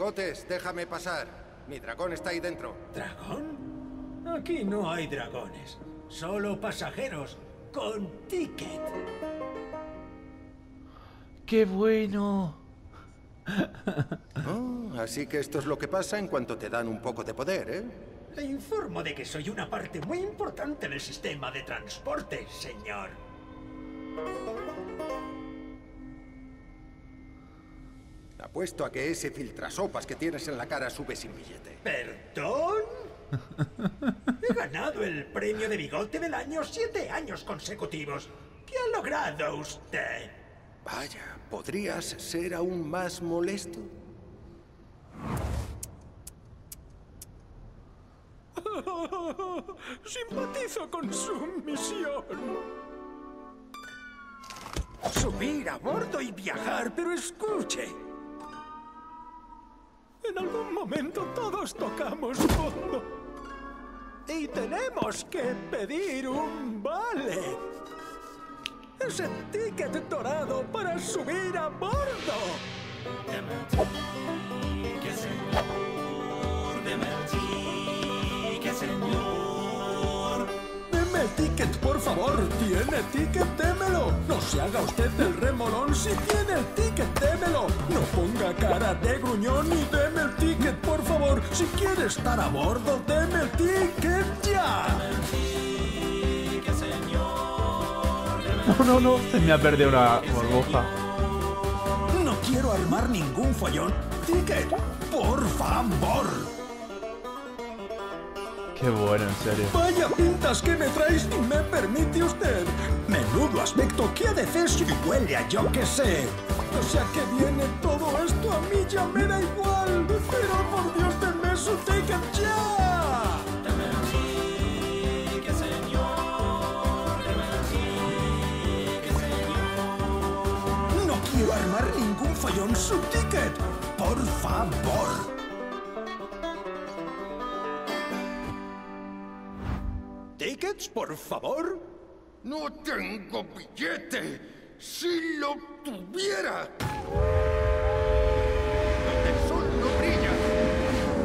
Bigotes, déjame pasar. Mi dragón está ahí dentro. ¿Dragón? Aquí no hay dragones. Solo pasajeros con ticket. ¡Qué bueno! Oh, así que esto es lo que pasa en cuanto te dan un poco de poder, ¿eh? Le informo de que soy una parte muy importante del sistema de transporte, señor. Apuesto a que ese filtrasopas que tienes en la cara sube sin billete. ¿Perdón? He ganado el premio de bigote del año siete años consecutivos. ¿Qué ha logrado usted? Vaya, ¿podrías ser aún más molesto? Simpatizo con su misión. Subir a bordo y viajar, pero escuche. Momento todos tocamos fondo. Y tenemos que pedir un vale. Ese ticket dorado para subir a bordo. Por favor. ¿Tiene ticket? Démelo. No se haga usted el remolón. Si tiene el ticket, démelo. No ponga cara de gruñón y deme el ticket, por favor. Si quiere estar a bordo, deme el ticket ya. No, no, no. Se me ha perdido una burbuja. No quiero armar ningún follón. Ticket, por favor. Qué bueno, en serio. Vaya pintas que me traes y me permite usted. Menudo aspecto que ha de y huele a yo que sé. O sea que viene todo esto a mí ya me da igual. Pero por Dios, denme su ticket ya. No quiero armar ningún follón su ticket. Por favor. ¿Tickets, por favor? ¡No tengo billete! ¡Si lo tuviera! El sol no brilla.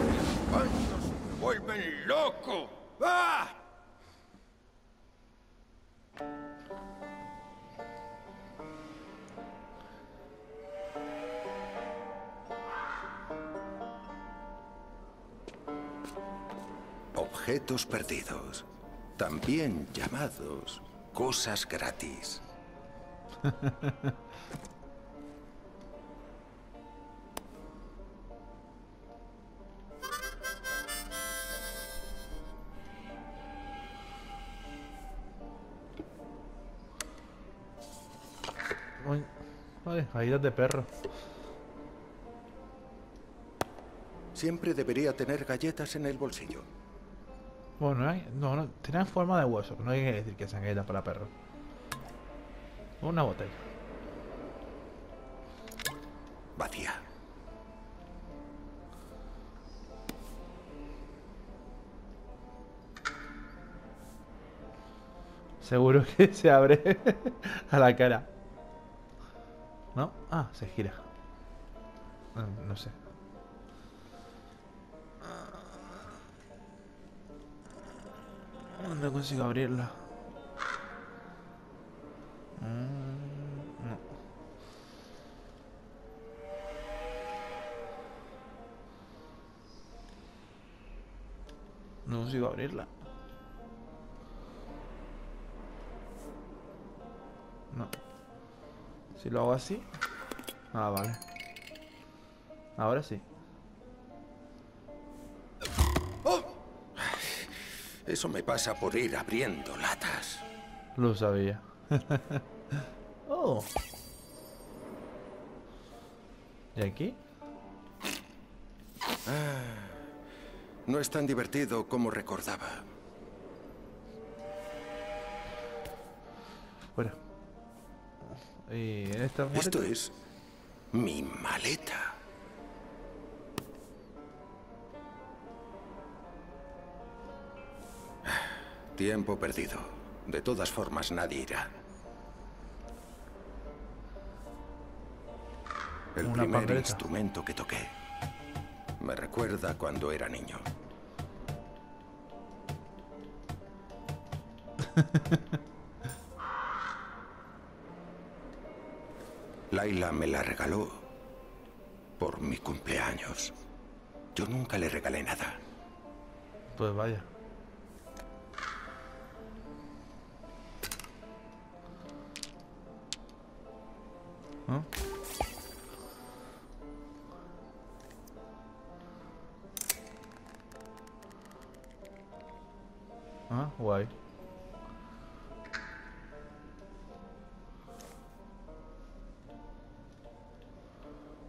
Mis pantos me vuelven loco. ¡Ah! Objetos perdidos, también llamados cosas gratis. Caídas de perro. Siempre debería tener galletas en el bolsillo. Bueno, no, hay, no, no, tienen forma de hueso. No hay que decir que sean galletas para perro. Una botella. Vacía. Seguro que se abre a la cara. ¿No? Ah, se gira. No sé. No consigo abrirla. Mm, No. No consigo abrirla. No. Si lo hago así. Ah, vale. Ahora sí. Eso me pasa por ir abriendo latas. Lo sabía. oh. ¿Y aquí? No es tan divertido como recordaba. Fuera. Y en esta Esto es mi maleta. Tiempo perdido. De todas formas, nadie irá. El Una primer instrumento que toqué. Me recuerda cuando era niño. Laila me la regaló por mi cumpleaños. Yo nunca le regalé nada. Pues vaya. ¿No? Ah, guay.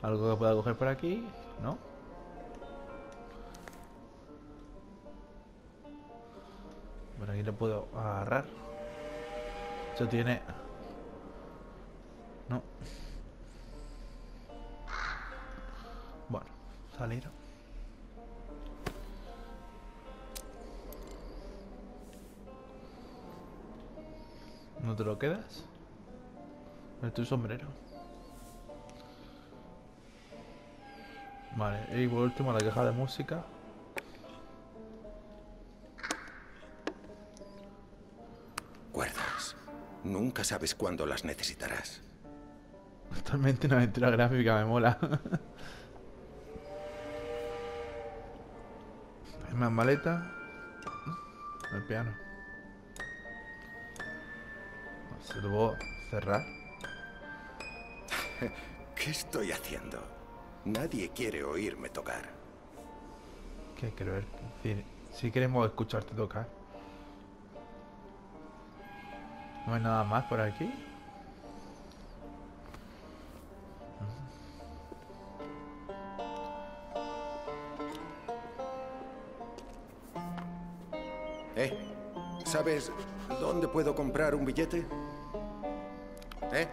¿Algo que pueda coger por aquí? ¿No? Por aquí le puedo agarrar. Eso tiene... No. Salir. ¿No te lo quedas? Es tu sombrero. Vale, y por último la caja de música. Cuerdas. Nunca sabes cuándo las necesitarás. Totalmente una aventura gráfica, me mola. Más maleta. El piano. Se puedo cerrar. ¿Qué estoy haciendo? Nadie quiere oírme tocar. ¿Qué quiero ver? Si queremos escucharte tocar. No hay nada más por aquí. ¿Eh? ¿Sabes dónde puedo comprar un billete? ¿Eh?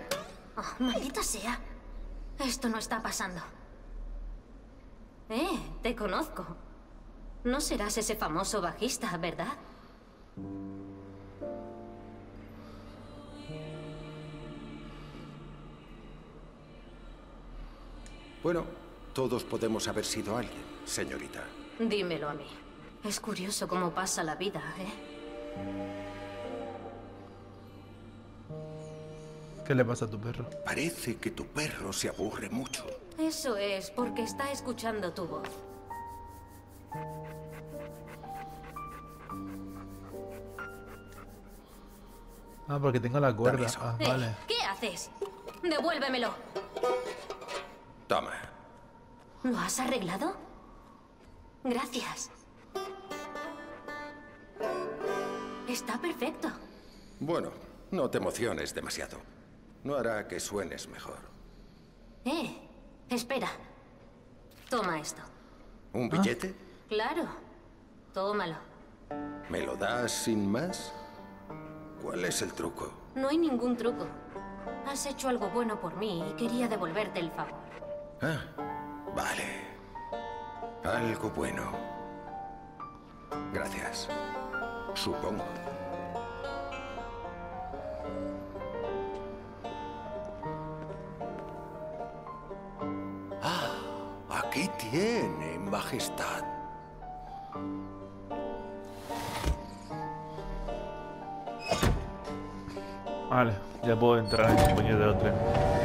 Oh, maldita sea. Esto no está pasando. Eh, te conozco. No serás ese famoso bajista, ¿verdad? Bueno, todos podemos haber sido alguien, señorita. Dímelo a mí. Es curioso cómo pasa la vida, ¿eh? ¿Qué le pasa a tu perro? Parece que tu perro se aburre mucho. Eso es porque está escuchando tu voz. Ah, porque tengo la cuerda. Ah, Eh, vale. ¿Qué haces? Devuélvemelo. Toma. ¿Lo has arreglado? Gracias. Está perfecto. Bueno, no te emociones demasiado. No hará que suenes mejor. Eh, espera. Toma esto. ¿Un billete? Claro. Tómalo. ¿Me lo das sin más? ¿Cuál es el truco? No hay ningún truco. Has hecho algo bueno por mí y quería devolverte el favor. Ah, vale. Algo bueno. Gracias. Supongo. Ah, aquí tiene, Majestad. Vale, ya puedo entrar en el puñetero tren.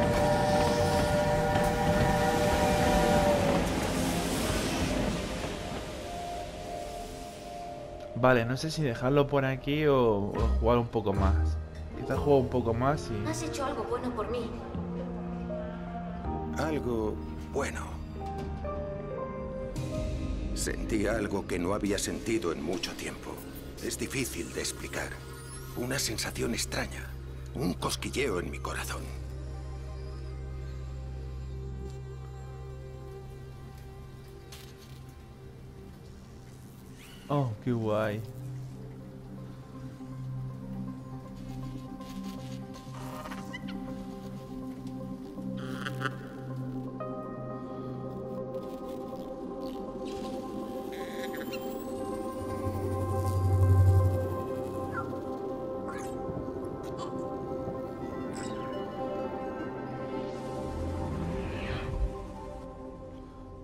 Vale, no sé si dejarlo por aquí o, o jugar un poco más. Quizás juego un poco más y... Has hecho algo bueno por mí. Algo bueno. Sentí algo que no había sentido en mucho tiempo. Es difícil de explicar. Una sensación extraña. Un cosquilleo en mi corazón. Oh, qué guay.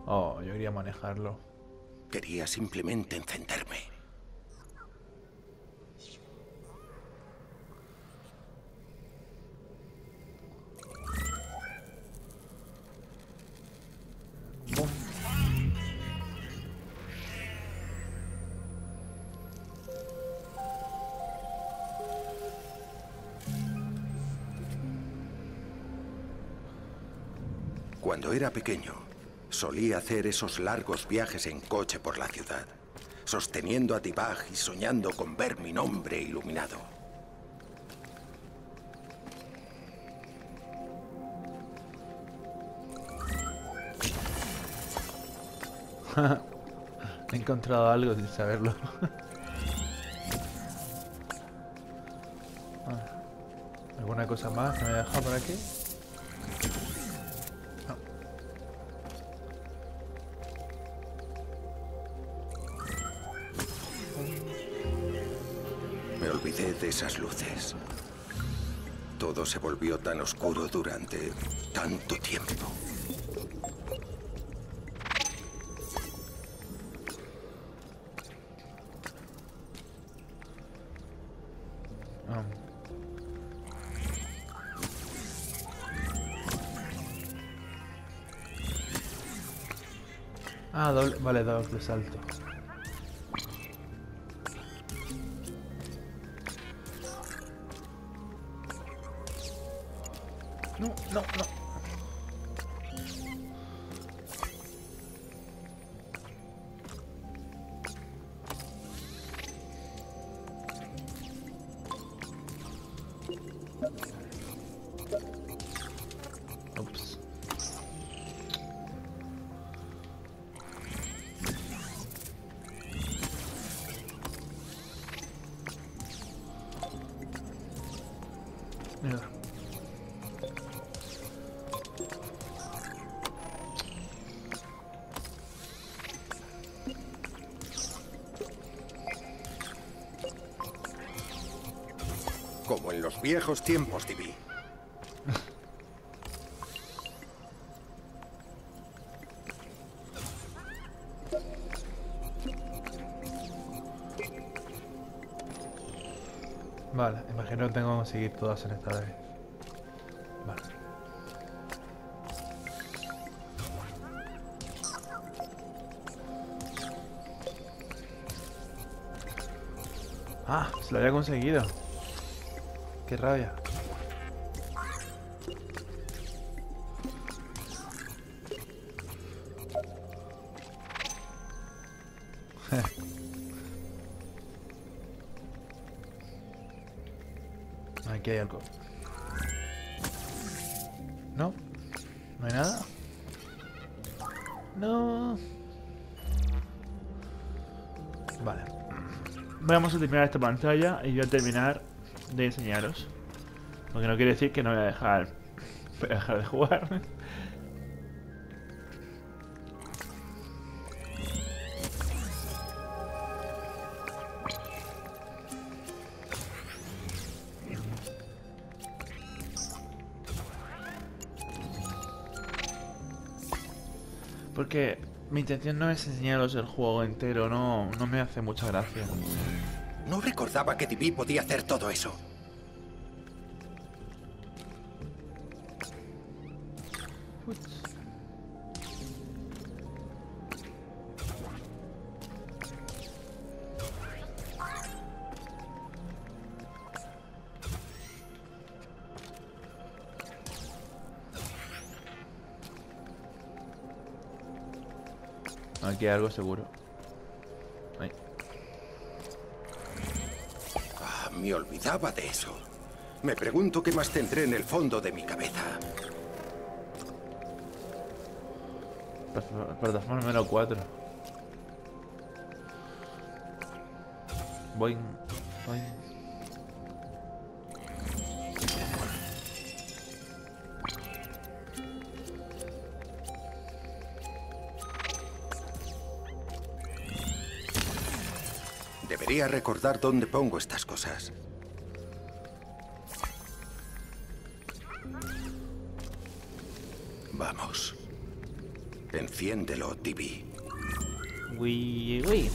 Oh, yo quería manejarlo. Simplemente encenderme. Cuando era pequeño, solía hacer esos largos viajes en coche por la ciudad, sosteniendo a Tibag y soñando con ver mi nombre iluminado. He encontrado algo sin saberlo. Ah, ¿Alguna cosa más que me he dejado por aquí? Esas luces. Todo se volvió tan oscuro durante tanto tiempo. Ah. Vale, doble salto. Como en los viejos tiempos, Divi. Conseguir todas en esta vez. Vale. Ah, se lo había conseguido. Qué rabia. Aquí hay algo. ¿No? ¿No hay nada? No. Vale. Vamos a terminar esta pantalla y voy a terminar de enseñaros. Porque no quiere decir que no voy a dejar, voy a dejar de jugar. Intención no es enseñaros el juego entero, no, no me hace mucha gracia. No recordaba que Divi podía hacer todo eso. Aquí hay algo seguro. Ahí. Ah, me olvidaba de eso. Me pregunto qué más tendré en el fondo de mi cabeza. Plataforma plataforma número 4. Voy. Voy. Debería recordar dónde pongo estas cosas. Vamos. Enciéndelo, TV. Uy, uy.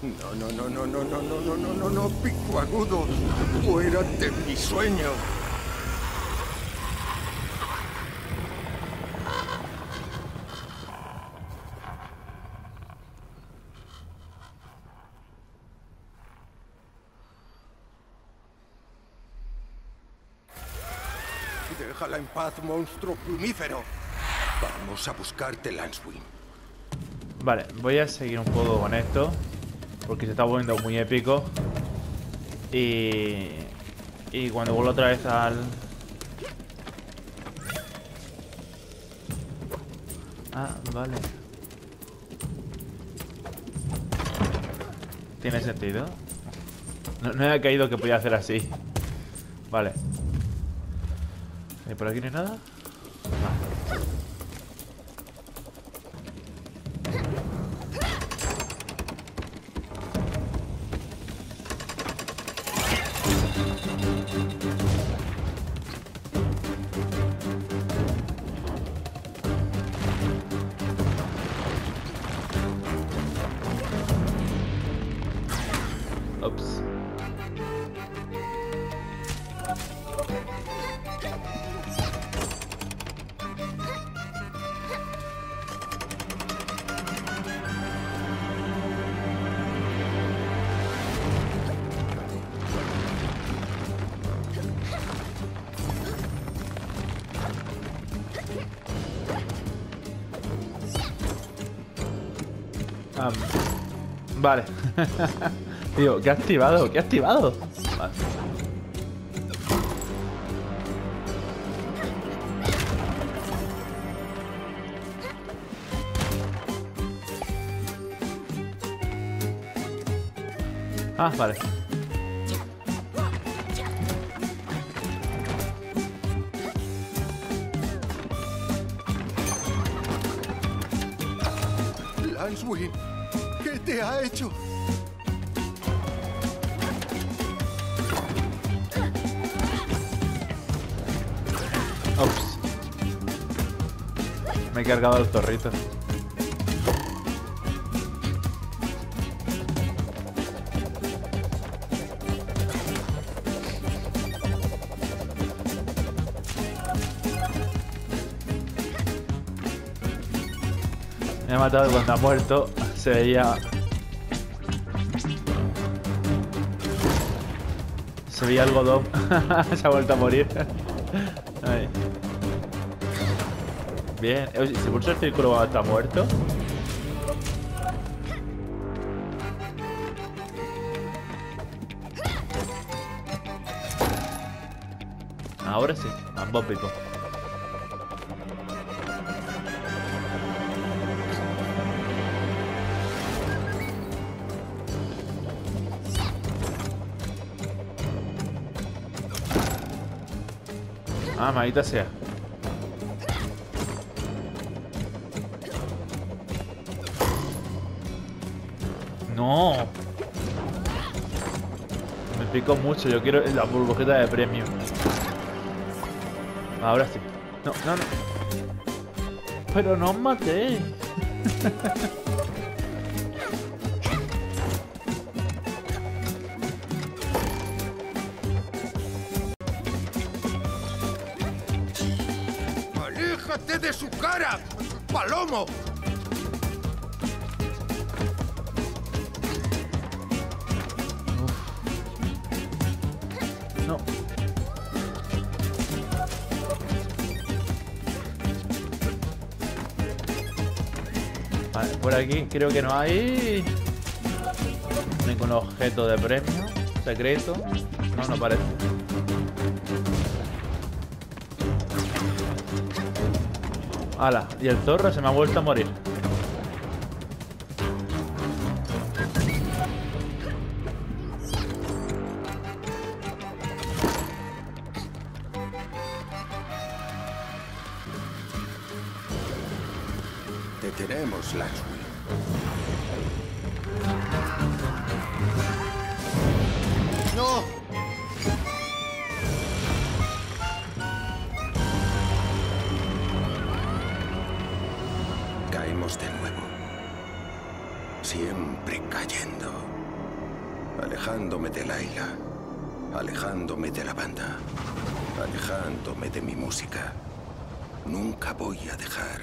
No, no, no, no, no, no, no, no, no, no, no, pico agudo. Fuera de mi sueño. Déjala en paz, monstruo plumífero. Vamos a buscarte, Lanswing. Vale, voy a seguir un poco con esto. Porque se está volviendo muy épico. Y... Y cuando vuelvo otra vez al... Ah, vale. ¿Tiene sentido? No, no había caído que podía hacer así. Vale. ¿Y por aquí no hay nada? No. Ups. Am, vale. Tío, ¿qué ha activado? ¿Qué ha activado? Vale. Ah, vale. Lanswing, ¿qué te ha hecho? Ups. Me he cargado el zorrito. Me ha matado cuando ha muerto se veía... Se veía el godón. se ha vuelto a morir. Ahí. Bien. Oye, ¿Se pulsa el círculo está muerto? Ahora sí, ambos picos. Ah, maldita sea. No. Me picó mucho. Yo quiero la burbujita de premio. Ahora sí. No, no, no. Pero no maté. ¡Aléjate de su cara! ¡Palomo! No. Vale, por aquí creo que no hay ningún objeto de premio secreto. No, no parece. Ala, y el zorro se me ha vuelto a morir. Te tenemos. ¡No! Alejándome de Laila. Alejándome de la banda. Alejándome de mi música. Nunca voy a dejar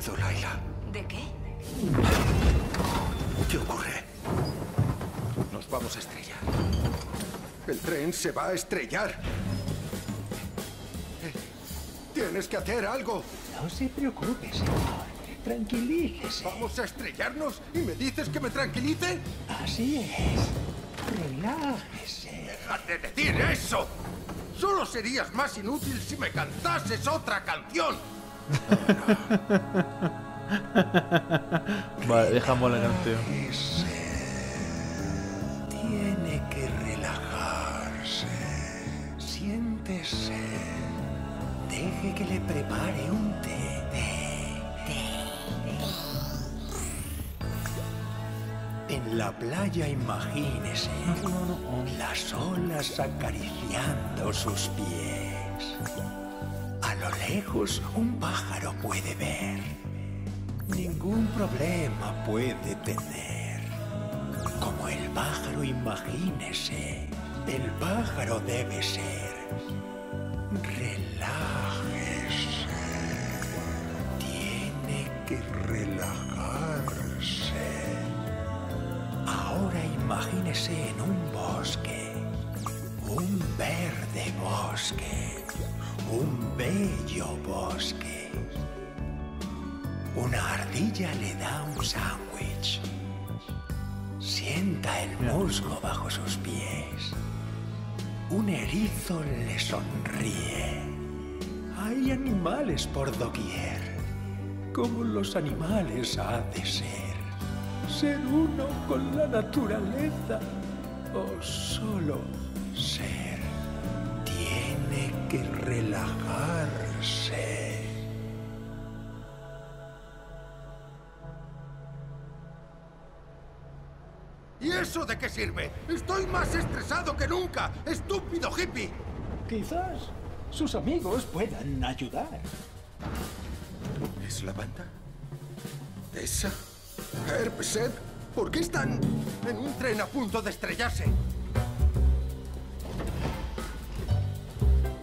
miedo, Laila. ¿De qué? ¿Qué ocurre? Nos vamos a estrellar. El tren se va a estrellar. Eh, Tienes que hacer algo. No se preocupe, señor. Tranquilícese. ¿Vamos a estrellarnos y me dices que me tranquilice? Así es. Relájese. ¡Deja de decir eso! Solo serías más inútil si me cantases otra canción. Vale, dejamos la canción. Tiene que relajarse. Siéntese. Deje que le prepare un té. En la playa imagínese las olas acariciando sus pies. Lejos un pájaro puede ver. Ningún problema puede tener. Como el pájaro imagínese, el pájaro debe ser. Relájese. Tiene que relajarse. Ahora imagínese en un bosque. Un verde bosque. Un bello bosque. Una ardilla le da un sándwich. Sienta el musgo bajo sus pies. Un erizo le sonríe. Hay animales por doquier. Como los animales ha de ser. Ser uno con la naturaleza. O solo ser. Que relajarse. ¿Y eso de qué sirve? Estoy más estresado que nunca, estúpido hippie. Quizás sus amigos puedan ayudar. ¿Es la banda? ¿Esa? ¿Herb, Seth? ¿Por qué están en un tren a punto de estrellarse?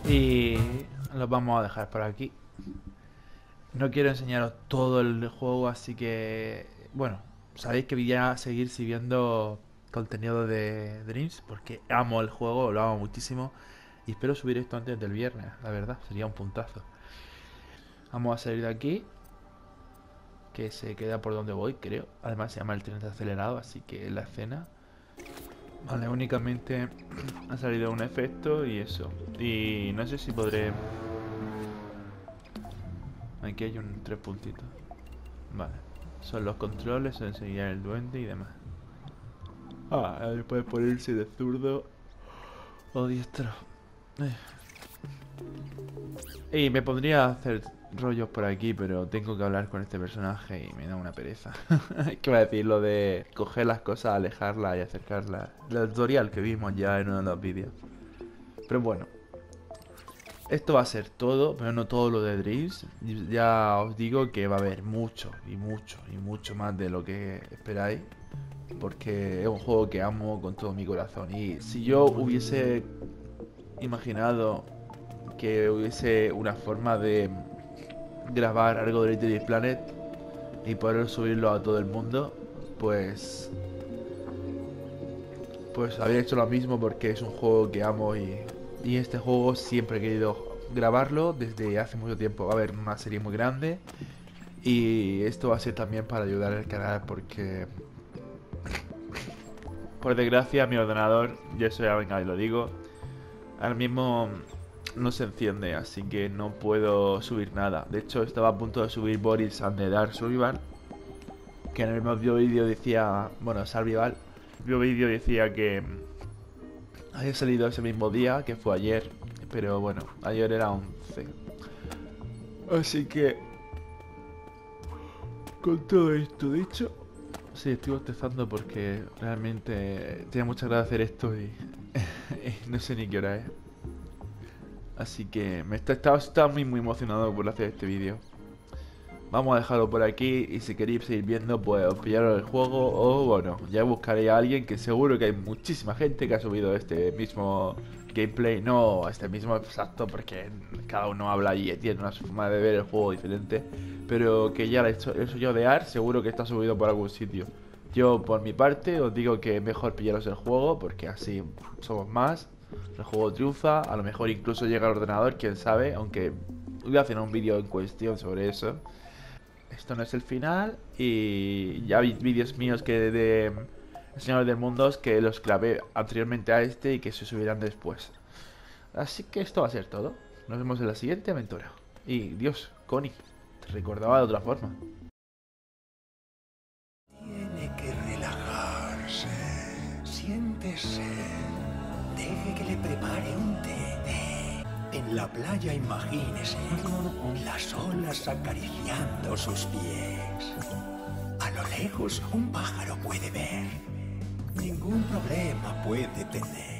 Y los vamos a dejar por aquí. No quiero enseñaros todo el juego, así que... Bueno, sabéis que voy a seguir siguiendo contenido de Dreams, porque amo el juego, lo amo muchísimo. Y espero subir esto antes del viernes, la verdad, sería un puntazo. Vamos a salir de aquí. Que se queda por donde voy, creo. Además se llama el tren acelerado, así que la escena. Vale, únicamente ha salido un efecto y eso. Y no sé si podré... Aquí hay un tres puntitos. Vale. Son los controles, enseguida el duende y demás. Ah, ahí puede ponerse de zurdo o diestro. Eh. Y me pondría a hacer rollos por aquí, pero tengo que hablar con este personaje y me da una pereza. ¿Qué va a decir? Lo de coger las cosas, alejarlas y acercarlas. El tutorial que vimos ya en uno de los vídeos. Pero bueno. Esto va a ser todo, pero no todo lo de Dreams. Ya os digo que va a haber mucho, y mucho, y mucho más de lo que esperáis. Porque es un juego que amo con todo mi corazón. Y si yo hubiese imaginado que hubiese una forma de grabar algo de Little Planet y poder subirlo a todo el mundo, pues pues habría hecho lo mismo porque es un juego que amo y, y este juego siempre he querido grabarlo desde hace mucho tiempo. Va a haber una serie muy grande y esto va a ser también para ayudar al canal porque por desgracia mi ordenador, yo eso ya venga y lo digo, ahora mismo no se enciende, así que no puedo subir nada. De hecho, estaba a punto de subir Boris and the Dark Survival, que en el propio vídeo decía, bueno, Survival, Mi vídeo decía que había salido ese mismo día, que fue ayer, pero bueno, ayer era 11. Así que, con todo esto dicho, sí, estoy bostezando porque realmente tenía muchas ganas de hacer esto y, y no sé ni qué hora es. Así que me está, estaba, muy muy emocionado por hacer este vídeo. Vamos a dejarlo por aquí y si queréis seguir viendo pues os pillaros el juego o bueno, ya buscaré a alguien que seguro que hay muchísima gente que ha subido este mismo gameplay, no este mismo exacto porque cada uno habla y tiene una forma de ver el juego diferente, pero que ya eso yo de ART seguro que está subido por algún sitio. Yo por mi parte os digo que mejor pillaros el juego porque así somos más el juego triunfa, a lo mejor incluso llega al ordenador, quién sabe, aunque voy a hacer un vídeo en cuestión sobre eso. Esto no es el final y ya vi vídeos míos que de, El Señor del Mundo que los grabé anteriormente a este y que se subirán después. Así que esto va a ser todo. Nos vemos en la siguiente aventura. Y Dios, Connie, te recordaba de otra forma. Prepare un. En la playa imagínese las olas acariciando sus pies. A lo lejos un pájaro puede ver. Ningún problema puede tener.